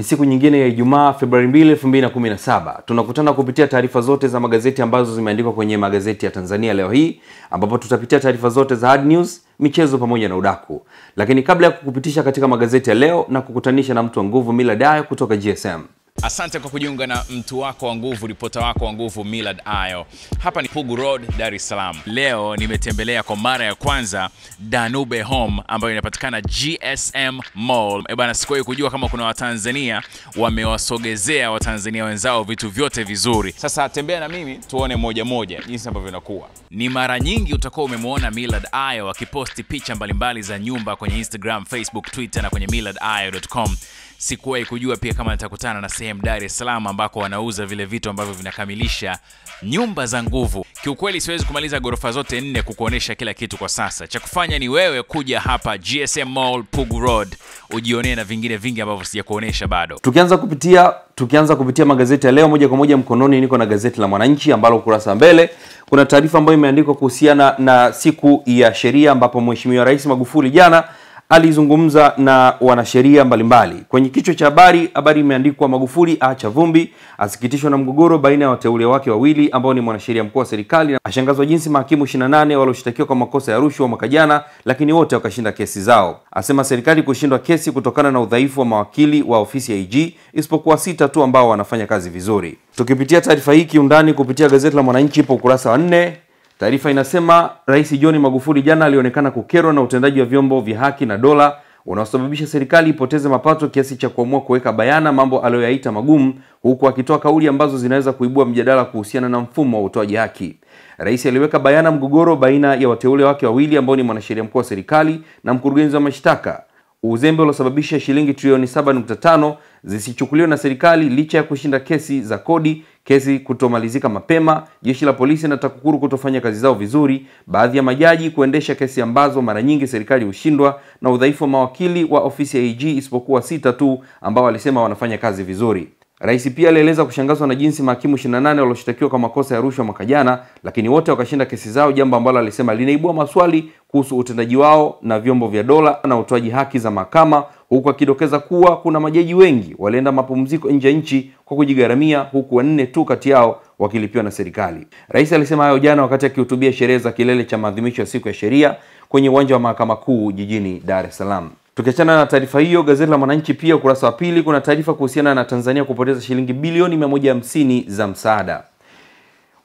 Ni siku nyingine ya Ijumaa Februari 2, 2017. Tunakutana kupitia taarifa zote za magazeti ambazo zimeandikwa kwenye magazeti ya Tanzania leo hii, ambapo tutapitia taarifa zote za hard news, michezo pamoja na udaku. Lakini kabla ya kukupitisha katika magazeti ya leo na kukutanisha na mtu wa nguvu Millard Ayo kutoka GSM. Asante kwa kujiunga na mtu wako wa nguvu, ripota wako wa nguvu milad Ayo. Hapa ni Pugu Road, Dar es Salaam. Leo nimetembelea kwa mara ya kwanza Danube Home ambayo inapatikana GSM Mall. E bana, sikuwahi kujua kama kuna Watanzania wamewasogezea Watanzania wenzao vitu vyote vizuri. Sasa tembea na mimi tuone moja moja jinsi ambavyo inakuwa. Ni mara nyingi utakuwa umemwona Millard Ayo akiposti picha mbalimbali za nyumba kwenye Instagram, Facebook, Twitter na kwenye millardayo.com sikuwahi kujua pia kama nitakutana na sehemu Dar es Salaam ambako wanauza vile vitu ambavyo vinakamilisha nyumba za nguvu. Kiukweli siwezi kumaliza ghorofa zote nne kukuonesha kila kitu kwa sasa. Cha kufanya ni wewe kuja hapa GSM Mall Pugu Road ujionee na vingine vingi ambavyo sijakuonesha bado. Tukianza kupitia tukianza kupitia magazeti ya leo moja kwa moja mkononi, niko na gazeti la Mwananchi ambalo ukurasa mbele kuna taarifa ambayo imeandikwa kuhusiana na siku ya sheria, ambapo Mheshimiwa Rais Magufuli jana alizungumza na wanasheria mbalimbali. Kwenye kichwa cha habari, habari imeandikwa Magufuli aacha vumbi, asikitishwa na mgogoro baina ya wateule wake wawili ambao ni mwanasheria mkuu wa serikali, ashangazwa jinsi mahakimu 28 walioshtakiwa kwa makosa ya rushwa mwaka jana, lakini wote wakashinda kesi zao. Asema serikali kushindwa kesi kutokana na udhaifu wa mawakili wa ofisi ya IG, isipokuwa sita tu ambao wanafanya kazi vizuri. Tukipitia taarifa hii kiundani kupitia gazeti la Mwananchi, ipo ukurasa wa nne. Taarifa inasema Rais John Magufuli jana alionekana kukerwa na utendaji wa vyombo vya haki na dola unaosababisha serikali ipoteze mapato kiasi cha kuamua kuweka bayana mambo aliyoyaita magumu, huku akitoa kauli ambazo zinaweza kuibua mjadala kuhusiana na mfumo wa utoaji haki. Rais aliweka bayana mgogoro baina ya wateule wake wawili ambao ni mwanasheria mkuu wa serikali na mkurugenzi wa mashtaka, uzembe uliosababisha shilingi trilioni 7.5 zisichukuliwe na serikali licha ya kushinda kesi za kodi, kesi kutomalizika mapema, jeshi la polisi na TAKUKURU kutofanya kazi zao vizuri, baadhi ya majaji kuendesha kesi ambazo mara nyingi serikali hushindwa, na udhaifu wa mawakili wa ofisi ya AG isipokuwa sita tu ambao walisema wanafanya kazi vizuri. Rais pia alieleza kushangazwa na jinsi mahakimu 28 walioshtakiwa kwa makosa ya rushwa mwaka jana, lakini wote wakashinda kesi zao, jambo ambalo alisema linaibua maswali kuhusu utendaji wao na vyombo vya dola na utoaji haki za mahakama, huku akidokeza kuwa kuna majaji wengi walienda mapumziko nje ya nchi kwa kujigharamia, huku wanne tu kati yao wakilipiwa na serikali. Rais alisema hayo jana wakati akihutubia sherehe za kilele cha maadhimisho ya siku ya sheria kwenye uwanja wa mahakama kuu jijini Dar es Salaam. Tukiachana na taarifa hiyo, gazeti la Mwananchi pia ukurasa wa pili kuna taarifa kuhusiana na Tanzania kupoteza shilingi bilioni 150 za msaada.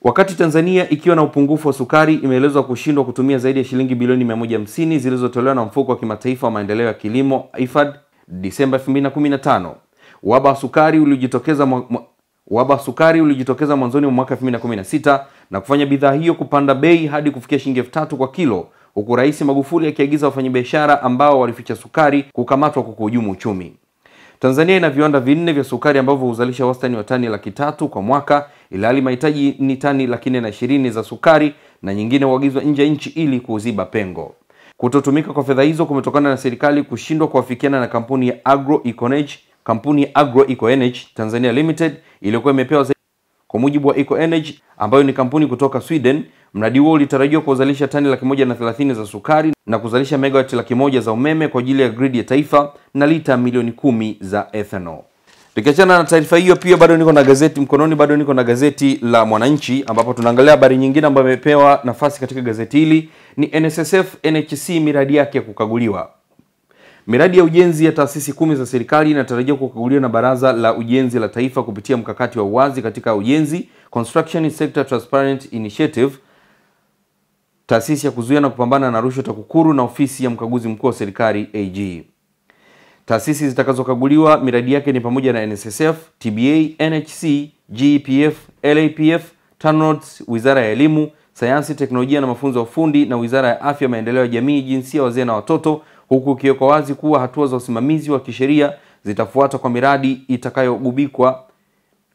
Wakati Tanzania ikiwa na upungufu wa sukari, imeelezwa kushindwa kutumia zaidi ya shilingi bilioni 150 zilizotolewa na mfuko wa kimataifa wa maendeleo ya kilimo IFAD Disemba 2015. Uhaba wa sukari ulijitokeza uhaba wa sukari ulijitokeza mwanzoni mwa mwaka 2016 na kufanya bidhaa hiyo kupanda bei hadi kufikia shilingi elfu tatu kwa kilo huku Rais Magufuli akiagiza wafanyabiashara ambao walificha sukari kukamatwa kwa kuhujumu uchumi. Tanzania ina viwanda vinne vya sukari ambavyo huzalisha wastani wa tani laki tatu kwa mwaka, ilhali mahitaji ni tani laki nne na ishirini za sukari na nyingine huagizwa nje ya nchi ili kuziba pengo. Kutotumika kwa fedha hizo kumetokana na serikali kushindwa kuafikiana na kampuni ya Agro Ecoenergy, kampuni ya Agro Ecoenergy Tanzania Limited iliyokuwa imepewa kwa mujibu wa Eco Energy ambayo ni kampuni kutoka Sweden, mradi huo ulitarajiwa kuzalisha tani laki moja na thelathini za sukari na kuzalisha megawati laki moja za umeme kwa ajili ya gridi ya taifa na lita milioni kumi za ethanol. Tukiachana na taarifa hiyo, pia bado niko na gazeti mkononi, bado niko na gazeti la Mwananchi ambapo tunaangalia habari nyingine ambayo imepewa nafasi katika gazeti hili ni NSSF NHC miradi yake ya kukaguliwa. Miradi ya ujenzi ya taasisi kumi za serikali inatarajiwa kukaguliwa na Baraza la Ujenzi la Taifa kupitia mkakati wa uwazi katika ujenzi, Construction Sector Transparent Initiative, taasisi ya kuzuia na kupambana na rushwa TAKUKURU na ofisi ya mkaguzi mkuu wa serikali AG. Taasisi zitakazokaguliwa miradi yake ni pamoja na NSSF, TBA, NHC, GEPF, LAPF, TANROADS, Wizara ya Elimu, Sayansi, Teknolojia na Mafunzo ya Ufundi na Wizara ya Afya, Maendeleo ya Jamii, Jinsia, Wazee na Watoto, huku ikiwekwa wazi kuwa hatua za usimamizi wa kisheria zitafuata kwa miradi itakayogubikwa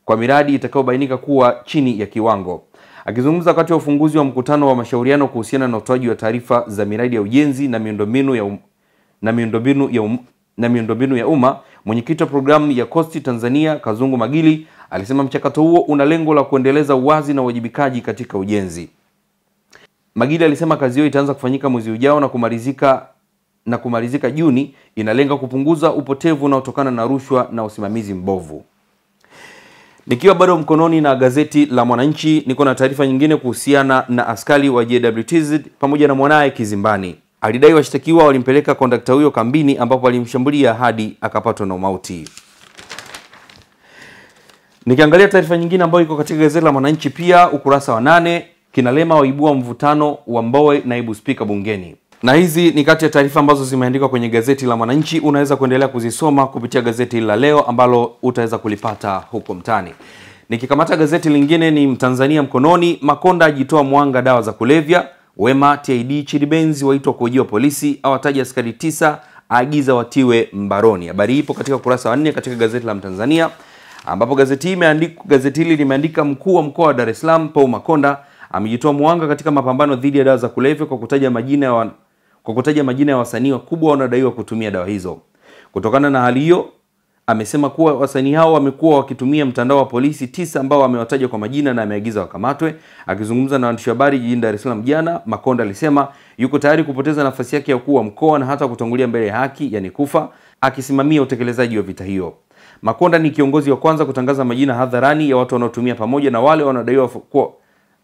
kwa miradi itakayobainika kuwa chini ya kiwango. Akizungumza wakati wa ufunguzi wa mkutano wa mashauriano kuhusiana na utoaji wa taarifa za miradi ya ujenzi na miundombinu ya um, na miundombinu ya um, na miundombinu ya umma, mwenyekiti wa programu ya Kosti Tanzania Kazungu Magili alisema mchakato huo una lengo la kuendeleza uwazi na uwajibikaji katika ujenzi. Magili alisema kazi hiyo itaanza kufanyika mwezi ujao na kumalizika na kumalizika Juni inalenga kupunguza upotevu unaotokana na rushwa na usimamizi mbovu. Nikiwa bado mkononi na gazeti la Mwananchi, niko na taarifa nyingine kuhusiana na askari wa JWTZ pamoja na mwanaye kizimbani. Alidai washtakiwa walimpeleka kondakta huyo kambini, ambapo alimshambulia hadi akapatwa na umauti. Nikiangalia taarifa nyingine ambayo iko katika gazeti la Mwananchi pia ukurasa wa nane, Kinalema waibua mvutano wa Mbowe naibu spika bungeni. Na hizi ni kati ya taarifa ambazo zimeandikwa kwenye gazeti la Mwananchi. Unaweza kuendelea kuzisoma kupitia gazeti la leo ambalo utaweza kulipata huko mtaani. Nikikamata gazeti lingine ni Mtanzania mkononi, Makonda ajitoa mwanga dawa za kulevya. Wema TID Chidibenzi waitwa kuhojiwa polisi, awataja askari tisa, aagiza watiwe mbaroni. Habari ipo katika ukurasa wa nne katika gazeti la Mtanzania ambapo gazeti hili imeandika gazeti hili limeandika mkuu wa mkoa wa Dar es Salaam Paul Makonda amejitoa mwanga katika mapambano dhidi ya dawa za kulevya kwa kutaja majina ya kwa kutaja majina ya wasanii wakubwa wanaodaiwa kutumia dawa hizo. Kutokana na hali hiyo, amesema kuwa wasanii hao wamekuwa wakitumia mtandao wa polisi tisa ambao amewataja kwa majina na ameagiza wakamatwe. Akizungumza na waandishi wa habari jijini Dar es Salaam jana, Makonda alisema yuko tayari kupoteza nafasi yake ya ukuu wa mkoa na hata kutangulia mbele ya haki, yani kufa, akisimamia utekelezaji wa vita hiyo. Makonda ni kiongozi wa kwanza kutangaza majina hadharani ya watu wanaotumia pamoja na wale wanaodaiwa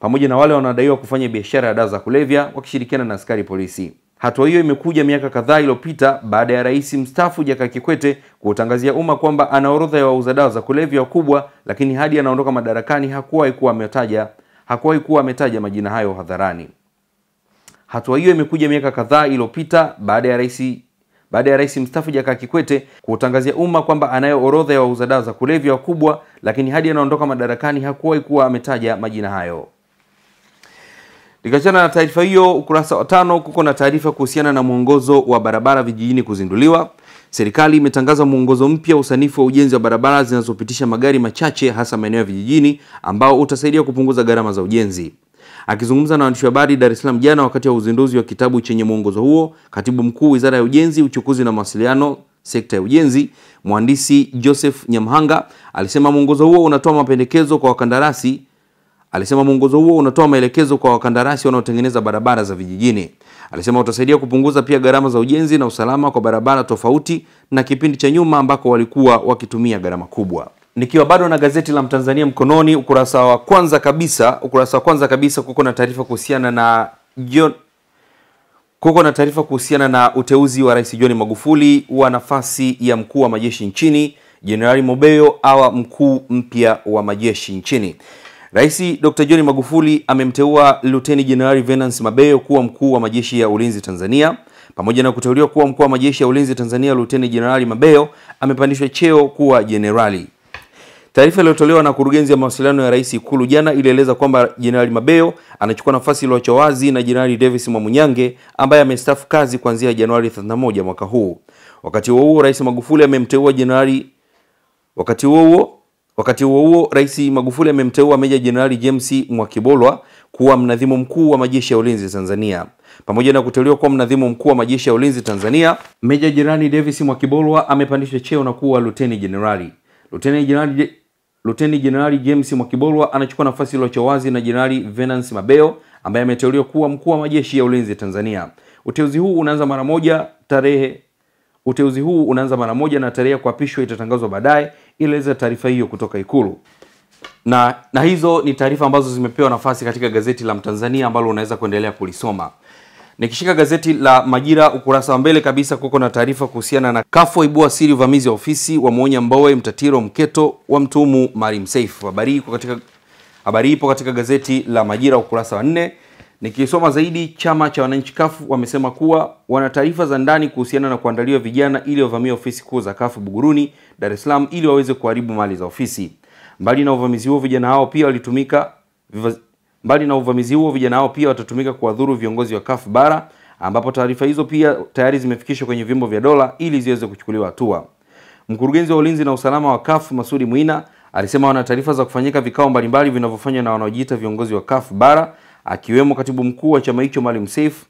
pamoja na wale wanaodaiwa kufanya biashara ya dawa za kulevya wakishirikiana na askari polisi. Hatua hiyo imekuja miaka kadhaa iliyopita baada ya rais mstaafu Jakaya Kikwete kuutangazia umma kwamba ana orodha ya wauza dawa za kulevya wakubwa, lakini hadi anaondoka madarakani hakuwahi kuwa ametaja hakuwahi kuwa ametaja majina hayo hadharani. Hatua hiyo imekuja miaka kadhaa iliyopita baada ya rais baada ya rais mstaafu Jakaya Kikwete kuutangazia umma kwamba anayo orodha ya wauza dawa za kulevya wakubwa, lakini hadi anaondoka madarakani hakuwahi kuwa ametaja majina hayo. Nikiachana na taarifa hiyo, ukurasa wa tano kuko na taarifa kuhusiana na mwongozo wa barabara vijijini kuzinduliwa. Serikali imetangaza mwongozo mpya usanifu wa ujenzi wa barabara zinazopitisha magari machache hasa maeneo ya vijijini ambao utasaidia kupunguza gharama za ujenzi. Akizungumza na waandishi wa habari Dar es Salaam jana wakati wa uzinduzi wa kitabu chenye mwongozo huo, katibu mkuu Wizara ya Ujenzi, Uchukuzi na Mawasiliano, sekta ya ujenzi, mhandisi Joseph Nyamhanga alisema mwongozo huo unatoa mapendekezo kwa wakandarasi alisema mwongozo huo unatoa maelekezo kwa wakandarasi wanaotengeneza barabara za vijijini. Alisema utasaidia kupunguza pia gharama za ujenzi na usalama kwa barabara tofauti na kipindi cha nyuma ambako walikuwa wakitumia gharama kubwa. Nikiwa bado na gazeti la Mtanzania mkononi, ukurasa wa kwanza kabisa, ukurasa wa kwanza kabisa kuko na taarifa kuhusiana na John kuko na taarifa kuhusiana na uteuzi wa Rais John Magufuli wa nafasi ya mkuu wa majeshi nchini. Jenerali Mobeyo awa mkuu mpya wa majeshi nchini. Rais Dr. John Magufuli amemteua Luteni Jenerali Venance Mabeyo kuwa mkuu wa majeshi ya ulinzi Tanzania. Pamoja na kuteuliwa kuwa mkuu wa majeshi ya ulinzi Tanzania, Luteni Jenerali Mabeyo amepandishwa cheo kuwa jenerali. Taarifa iliyotolewa na kurugenzi ya mawasiliano ya rais Ikulu jana ilieleza kwamba Jenerali Mabeyo anachukua nafasi iliyoachwa wazi na Jenerali Davis Mwamunyange ambaye amestaafu kazi kuanzia Januari 31 mwaka huu. Wakati huo huo, Rais Magufuli amemteua Jenerali wakati huo huo Wakati huo huo, Rais Magufuli amemteua Meja Jenerali James Mwakibolwa kuwa mnadhimu mkuu wa majeshi ya ulinzi Tanzania. Pamoja na kuteuliwa kuwa mnadhimu mkuu wa majeshi ya ulinzi Tanzania, Meja Jenerali Davis Mwakibolwa amepandishwa cheo na kuwa luteni jenerali. Luteni jenerali Luteni Jenerali James Mwakibolwa anachukua nafasi iliyoachwa wazi na Jenerali Venance Mabeo ambaye ameteuliwa kuwa mkuu wa majeshi ya ulinzi Tanzania. Uteuzi huu unaanza mara moja tarehe Uteuzi huu unaanza mara moja na tarehe ya kuapishwa itatangazwa baadaye, ilieleza taarifa hiyo kutoka Ikulu. Na na hizo ni taarifa ambazo zimepewa nafasi katika gazeti la Mtanzania ambalo unaweza kuendelea kulisoma. Nikishika gazeti la Majira ukurasa wa mbele kabisa, kuko na taarifa kuhusiana na kafu ibua siri uvamizi wa ofisi, wa mwonya Mbowe, Mtatiro, Mketo wa mtumu Maalim Seif. Habari ipo katika gazeti la Majira ukurasa wa nne. Nikisoma zaidi, chama cha wananchi kafu wamesema kuwa wana taarifa za ndani kuhusiana na kuandaliwa vijana ili wavamia ofisi kuu za kafu Buguruni, Dar es Salaam ili waweze kuharibu mali za ofisi. Mbali na uvamizi huo, vijana hao pia walitumika mbali na uvamizi huo, vijana hao pia watatumika kuwadhuru viongozi wa kafu bara, ambapo taarifa hizo pia tayari zimefikishwa kwenye vyombo vya dola ili ziweze kuchukuliwa hatua. Mkurugenzi wa ulinzi na usalama wa kafu Masudi Mwina alisema wana taarifa za kufanyika vikao mbalimbali vinavyofanywa na wanaojiita viongozi wa kafu bara akiwemo katibu mkuu wa chama hicho Maalim Seif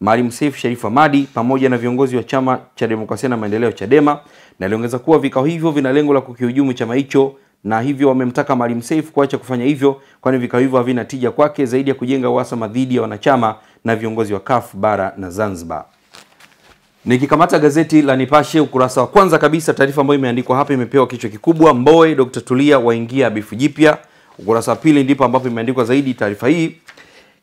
Maalim Seif Sharif Hamadi pamoja na viongozi wa chama cha demokrasia na maendeleo Chadema, na aliongeza kuwa vikao hivyo vina lengo la kukihujumu chama hicho, na hivyo wamemtaka Maalim Seif kuacha kufanya hivyo, kwani vikao hivyo havina tija kwake zaidi ya kujenga uhasama dhidi ya wanachama na viongozi wa CUF bara na Zanzibar. Nikikamata gazeti la Nipashe ukurasa wa kwanza kabisa, taarifa ambayo imeandikwa hapa imepewa kichwa kikubwa, Mbowe Dr. Tulia waingia bifu jipya. Ukurasa wa pili ndipo ambapo imeandikwa zaidi taarifa hii.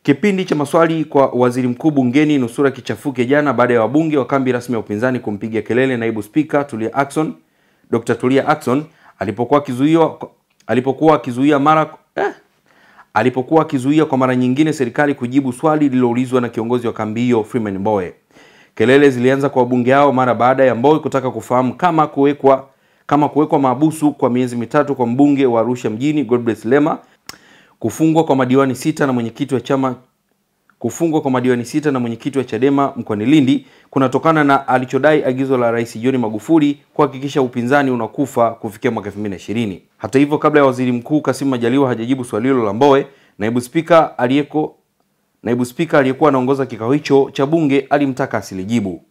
Kipindi cha maswali kwa waziri mkuu bungeni nusura kichafuke jana baada ya wabunge wa kambi rasmi ya upinzani kumpiga kelele naibu spika Tulia Ackson, Dr. Tulia Ackson alipokuwa akizuiwa alipokuwa akizuia mara eh, alipokuwa akizuia kwa mara nyingine serikali kujibu swali lililoulizwa na kiongozi wa kambi hiyo Freeman Mbowe. Kelele zilianza kwa wabunge hao mara baada ya Mbowe kutaka kufahamu kama kuwekwa kama kuwekwa maabusu kwa miezi mitatu kwa mbunge wa Arusha mjini Godbless Lema, kufungwa kwa madiwani sita na mwenyekiti wa chama kufungwa kwa madiwani sita na mwenyekiti wa Chadema mkoani Lindi kunatokana na alichodai agizo la Rais John Magufuli kuhakikisha upinzani unakufa kufikia mwaka 2020. Hata hivyo, kabla ya Waziri Mkuu Kassim Majaliwa hajajibu swali hilo la Mbowe, naibu spika aliyeko naibu spika aliyekuwa anaongoza kikao hicho cha bunge alimtaka asilijibu.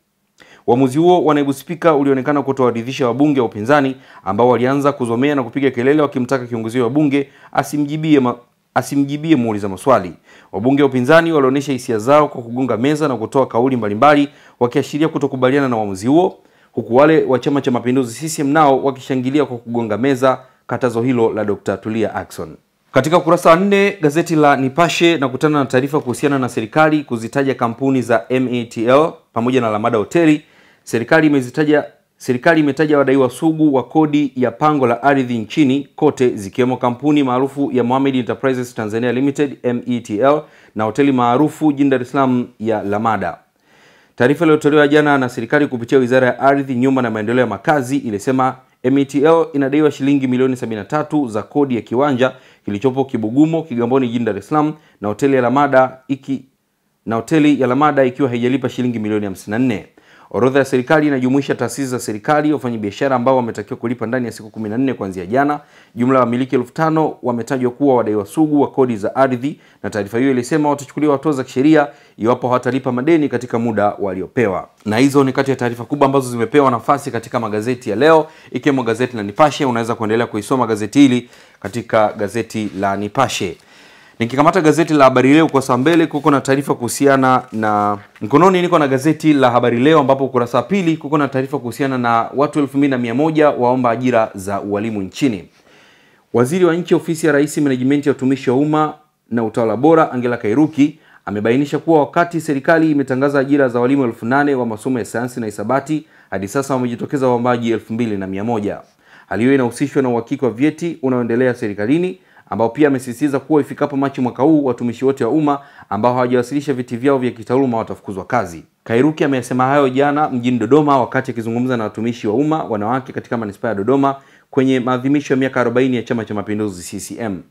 Uamuzi huo wa naibu spika ulionekana kutowaridhisha wabunge wa upinzani ambao walianza kuzomea na kupiga kelele wakimtaka kiongozi wa bunge asimjibie ma, asimjibie muuliza maswali. Wabunge wa upinzani walionyesha hisia zao kwa kugonga meza na kutoa kauli mbalimbali wakiashiria kutokubaliana na uamuzi huo, huku wale wa Chama cha Mapinduzi CCM nao wakishangilia kwa kugonga meza katazo hilo la Dr. Tulia Ackson. Katika ukurasa wa nne gazeti la Nipashe nakutana na taarifa kuhusiana na serikali kuzitaja kampuni za MATL pamoja na Lamada Hoteli. Serikali imezitaja serikali imetaja wadaiwa sugu wa kodi ya pango la ardhi nchini kote zikiwemo kampuni maarufu ya Mohamed Enterprises Tanzania Limited METL na hoteli maarufu jijini Dar es Salaam ya Lamada. Taarifa iliyotolewa jana na serikali kupitia Wizara ya Ardhi, Nyumba na Maendeleo ya Makazi ilisema METL inadaiwa shilingi milioni 73 za kodi ya kiwanja kilichopo Kibugumo, Kigamboni jijini Dar es Salaam na hoteli ya Lamada iki na hoteli ya Lamada ikiwa haijalipa shilingi milioni 54. Orodha ya serikali inajumuisha taasisi za serikali, wafanyabiashara ambao wametakiwa kulipa ndani ya siku 14 kuanzia jana. Jumla ya wamiliki elfu tano wametajwa kuwa wadaiwa sugu wa kodi za ardhi, na taarifa hiyo ilisema watachukuliwa hatua za kisheria iwapo hawatalipa madeni katika muda waliopewa. Na hizo ni kati ya taarifa kubwa ambazo zimepewa nafasi katika magazeti ya leo, ikiwemo gazeti la Nipashe. Unaweza kuendelea kuisoma gazeti hili katika gazeti la Nipashe. Nikikamata gazeti la Habari Leo ukurasa wa mbele kuko na taarifa kuhusiana na mkononi, niko na gazeti la Habari Leo ambapo ukurasa wa pili kuko na taarifa kuhusiana na watu elfu mbili na mia moja waomba ajira za ualimu nchini. Waziri wa nchi ofisi ya Rais, menejimenti ya utumishi wa umma na utawala bora, Angela Kairuki amebainisha kuwa wakati serikali imetangaza ajira za walimu elfu nane wa masomo ya sayansi na hisabati, hadi sasa wamejitokeza waombaji elfu mbili na mia moja. Hali hiyo inahusishwa na uhakiki wa vyeti unaoendelea serikalini ambao pia amesisitiza kuwa ifikapo Machi mwaka huu watumishi wote wa umma ambao hawajawasilisha vyeti vyao vya kitaaluma watafukuzwa kazi. Kairuki ameyasema hayo jana mjini Dodoma wakati akizungumza na watumishi wa umma wanawake katika manispaa ya Dodoma kwenye maadhimisho ya miaka 40 ya Chama cha Mapinduzi CCM.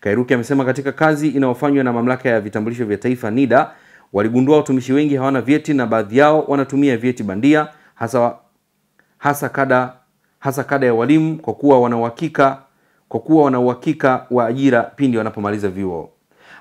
Kairuki amesema katika kazi inayofanywa na mamlaka ya vitambulisho vya taifa NIDA waligundua watumishi wengi hawana vyeti na baadhi yao wanatumia vyeti bandia hasa hasa kada hasa kada ya walimu kwa kuwa wana uhakika kwa kuwa wana uhakika wa ajira pindi wanapomaliza vyuo.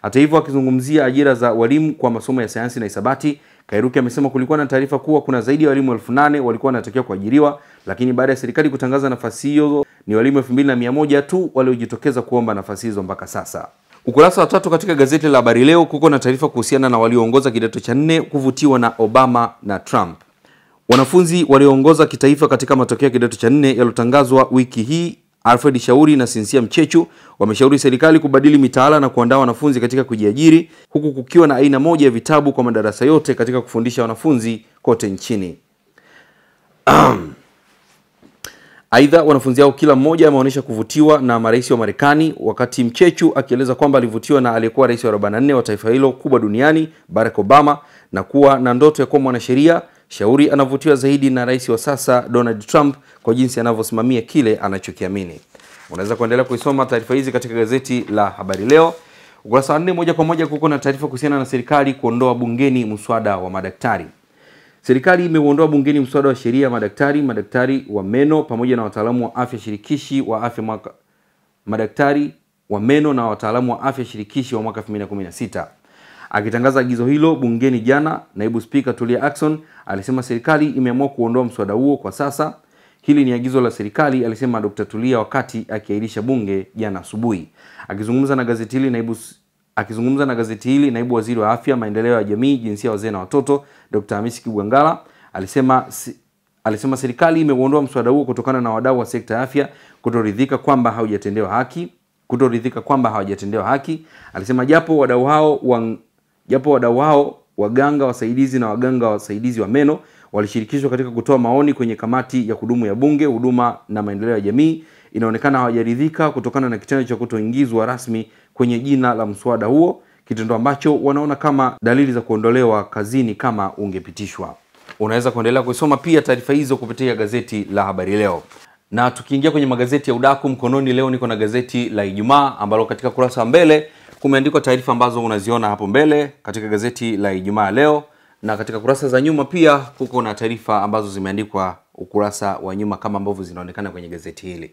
Hata hivyo, akizungumzia ajira za walimu kwa masomo ya sayansi na hisabati, Kairuki amesema kulikuwa na taarifa kuwa kuna zaidi ya walimu elfu nane walikuwa wanatakiwa kuajiriwa, lakini baada ya serikali kutangaza nafasi hiyo ni walimu elfu mbili na mia moja tu waliojitokeza kuomba nafasi hizo mpaka sasa. Ukurasa wa tatu katika gazeti la Habari Leo kuko na taarifa kuhusiana na walioongoza kidato cha nne kuvutiwa na Obama na Trump. Wanafunzi walioongoza kitaifa katika matokeo ya kidato cha nne yaliyotangazwa wiki hii Alfred Shauri na Sinsia Mchechu wameshauri serikali kubadili mitaala na kuandaa wanafunzi katika kujiajiri huku kukiwa na aina moja ya vitabu kwa madarasa yote katika kufundisha wanafunzi kote nchini. Aidha, wanafunzi hao kila mmoja ameonyesha kuvutiwa na marais wa Marekani, wakati Mchechu akieleza kwamba alivutiwa na aliyekuwa rais wa 44 wa taifa hilo kubwa duniani Barack Obama na kuwa na ndoto ya kuwa mwanasheria. Shauri anavutiwa zaidi na rais wa sasa Donald Trump kwa jinsi anavyosimamia kile anachokiamini. Unaweza kuendelea kuisoma taarifa hizi katika gazeti la Habari Leo ukurasa wa nne. Moja kwa moja kuko na taarifa kuhusiana na serikali kuondoa bungeni mswada wa madaktari. Serikali imeuondoa bungeni mswada wa sheria ya madaktari, madaktari wa meno pamoja na wataalamu wa afya shirikishi wa afya mwaka madaktari wa meno na wataalamu wa afya shirikishi wa mwaka 2016. Akitangaza agizo hilo bungeni jana, naibu spika Tulia Ackson alisema serikali imeamua kuondoa mswada huo kwa sasa. Hili ni agizo la serikali, alisema Dr. Tulia wakati akiahirisha bunge jana asubuhi. Akizungumza na gazeti hili naibu akizungumza na gazeti hili naibu waziri wa afya, maendeleo ya jamii, jinsia, wazee na watoto Dr. Hamisi Kigwangala alisema alisema serikali imeuondoa mswada huo kutokana na wadau wa sekta ya afya kutoridhika kwamba haujatendewa haki kutoridhika kwamba hawajatendewa haki. Alisema japo wadau hao wa, japo wadau wao waganga wasaidizi na waganga wasaidizi wa meno walishirikishwa katika kutoa maoni kwenye kamati ya kudumu ya Bunge, huduma na maendeleo ya jamii, inaonekana hawajaridhika kutokana na kitendo cha kutoingizwa rasmi kwenye jina la mswada huo, kitendo ambacho wanaona kama dalili za kuondolewa kazini kama ungepitishwa. Unaweza kuendelea kusoma pia taarifa hizo kupitia gazeti la Habari Leo. Na tukiingia kwenye magazeti ya udaku mkononi, leo niko na gazeti la Ijumaa ambalo katika kurasa wa mbele kumeandikwa taarifa ambazo unaziona hapo mbele katika gazeti la Ijumaa leo, na katika kurasa za nyuma pia kuko na taarifa ambazo zimeandikwa ukurasa wa nyuma kama ambavyo zinaonekana kwenye gazeti hili.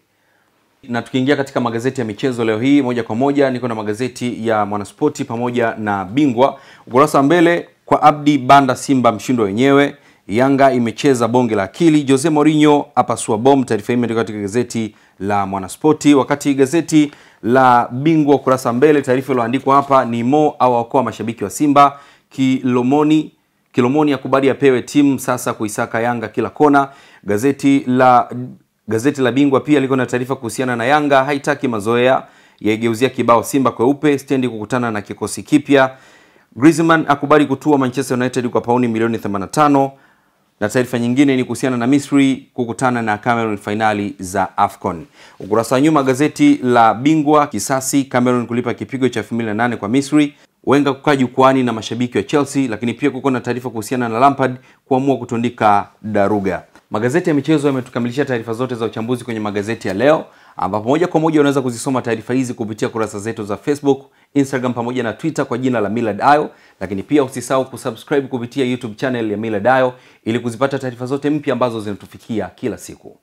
Na tukiingia katika magazeti ya michezo leo hii, moja kwa moja niko na magazeti ya Mwanaspoti pamoja na Bingwa. Ukurasa mbele kwa Abdi Banda, Simba mshindo wenyewe Yanga imecheza bonge la akili, Jose Mourinho apasua bom. Taarifa hii imeandikwa katika gazeti la Mwanaspoti, wakati gazeti la Bingwa ukurasa mbele, taarifa iliyoandikwa hapa ni Mo awaokoa mashabiki wa Simba, Kilomoni Kilomoni akubali apewe timu sasa kuisaka Yanga kila kona. Gazeti la gazeti la Bingwa pia liko na taarifa kuhusiana na Yanga haitaki mazoea, yaigeuzia kibao Simba kweupe, stendi kukutana na kikosi kipya. Griezmann akubali kutua Manchester United kwa pauni milioni 85 na taarifa nyingine ni kuhusiana na Misri kukutana na Cameroon fainali za AFCON. Ukurasa wa nyuma gazeti la Bingwa, kisasi Cameroon kulipa kipigo cha 2008 kwa Misri, Wenga kukaa jukwani na mashabiki wa Chelsea, lakini pia kuko na taarifa kuhusiana na Lampard kuamua kutundika daruga. Magazeti ya michezo yametukamilishia taarifa zote za uchambuzi kwenye magazeti ya leo, ambapo moja kwa moja unaweza kuzisoma taarifa hizi kupitia kurasa zetu za Facebook, Instagram pamoja na Twitter kwa jina la Millard Ayo, lakini pia usisahau kusubscribe kupitia YouTube channel ya Millard Ayo ili kuzipata taarifa zote mpya ambazo zinatufikia kila siku.